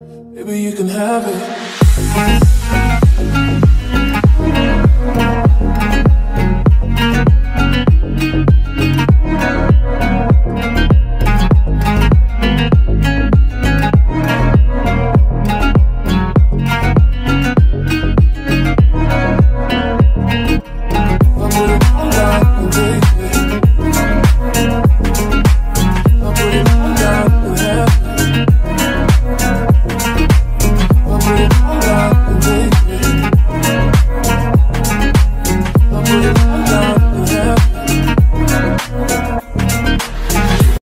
Maybe you can have it.